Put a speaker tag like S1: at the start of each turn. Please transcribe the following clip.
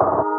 S1: you